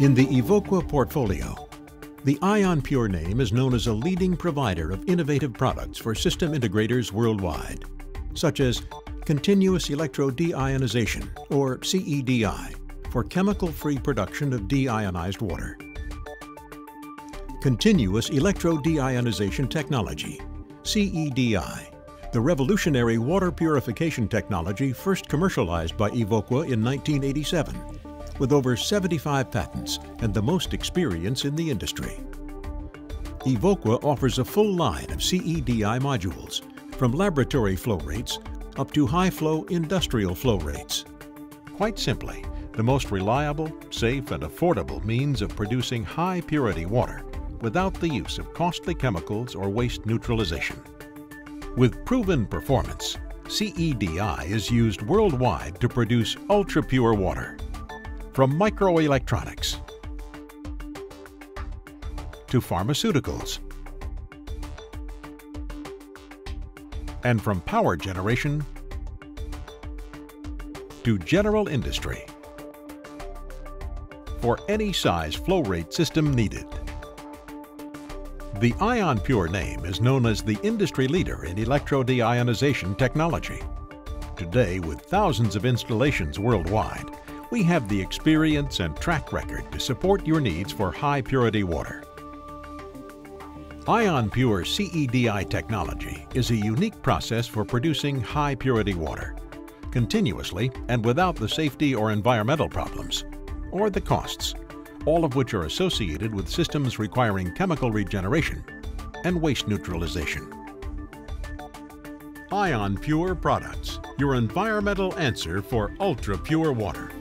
In the Evoqua portfolio, the IonPure name is known as a leading provider of innovative products for system integrators worldwide, such as continuous electrodeionization, or CEDI, for chemical-free production of deionized water. Continuous electrodeionization technology, CEDI, the revolutionary water purification technology first commercialized by Evoqua in 1987, with over 75 patents and the most experience in the industry. Evoqua offers a full line of CEDI modules, from laboratory flow rates up to high-flow industrial flow rates. Quite simply, the most reliable, safe, and affordable means of producing high-purity water without the use of costly chemicals or waste neutralization. With proven performance, CEDI is used worldwide to produce ultra-pure water. From microelectronics to pharmaceuticals and from power generation to general industry for any size flow rate system needed. The IonPure name is known as the industry leader in electrodeionization technology. Today, with thousands of installations worldwide, we have the experience and track record to support your needs for high purity water. IonPure CEDI technology is a unique process for producing high purity water, continuously and without the safety or environmental problems or the costs, all of which are associated with systems requiring chemical regeneration and waste neutralization. Ion Pure Products, your environmental answer for ultra-pure water.